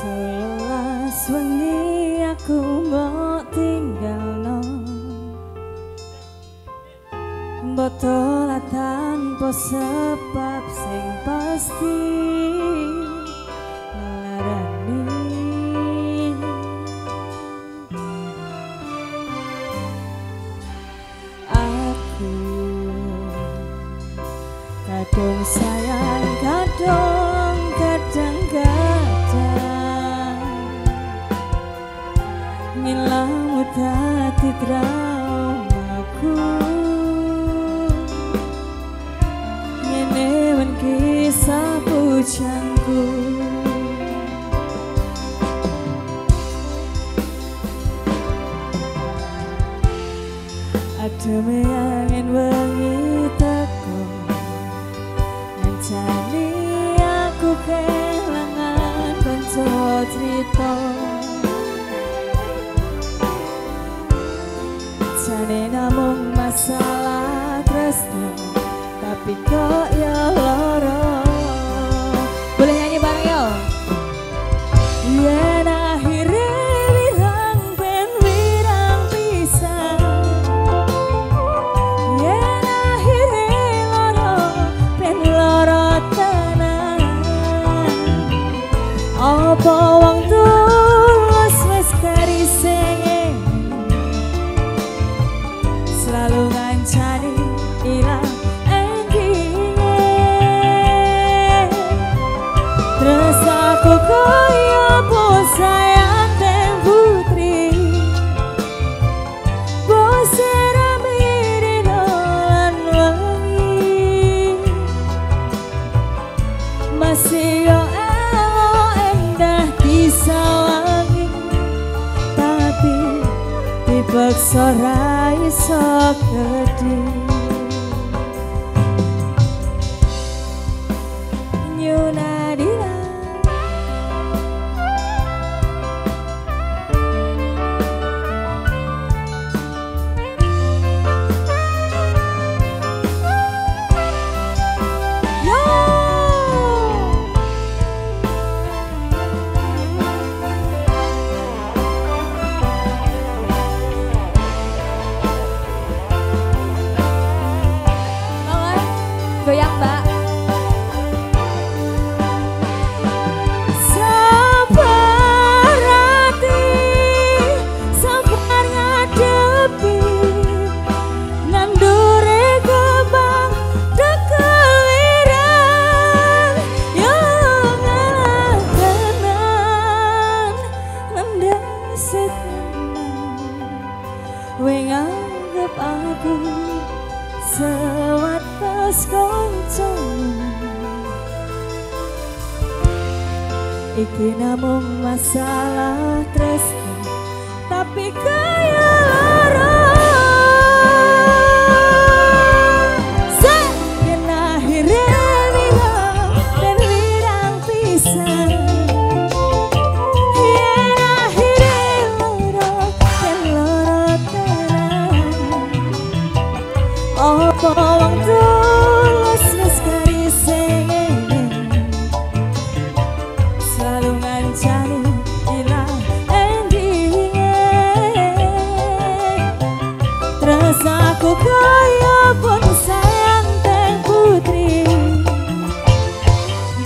Selas wengi aku mau tinggal no Botol tanpa sebab sing pasti Aduh angin wengi Ngancani aku kehilangan konco cerita. Jane namung masalah tresno Tapi kok selalu lain tadi hilang. Dipaksa ra iso gedhe Iki namung masalah tresno Tapi kaya lara. Sek yen akhirnya wirang Dan wirang pisan. Yen akhirnya lara Dan Terus aku kaya dan putri.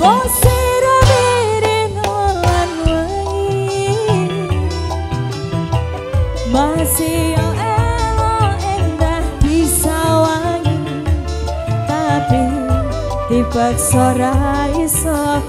Wangi Masih yo elo endah disawangi Tapi dipaksa ra iso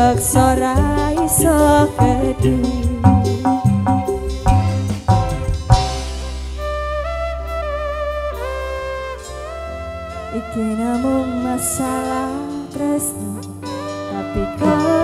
dipaksa ra iso kedu Iki namung masalah tresno tapi kok